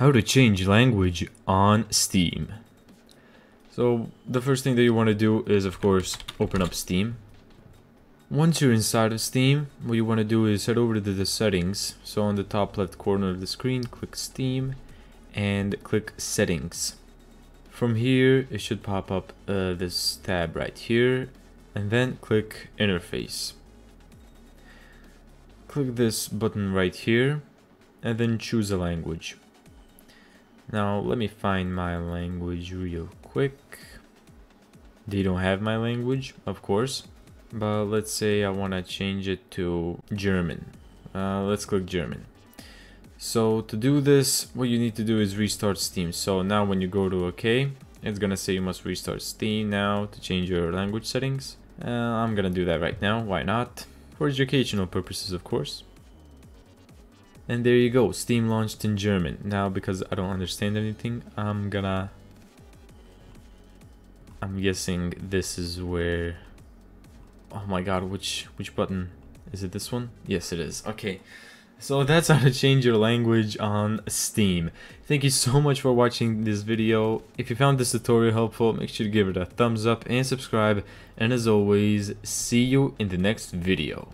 How to change language on Steam. So the first thing that you want to do is of course open up Steam. Once you're inside of Steam, what you want to do is head over to the settings. So on the top left corner of the screen, click Steam and click settings. From here, it should pop up uh, this tab right here and then click interface. Click this button right here and then choose a language. Now let me find my language real quick. They don't have my language, of course, but let's say I want to change it to German. Uh, let's click German. So to do this, what you need to do is restart Steam. So now when you go to OK, it's gonna say you must restart Steam now to change your language settings. Uh, I'm gonna do that right now, why not? For educational purposes, of course. And there you go, Steam launched in German. Now, because I don't understand anything, I'm gonna... I'm guessing this is where... Oh my god, which which button? Is it this one? Yes, it is. Okay. So that's how to change your language on Steam. Thank you so much for watching this video. If you found this tutorial helpful, make sure to give it a thumbs up and subscribe. And as always, see you in the next video.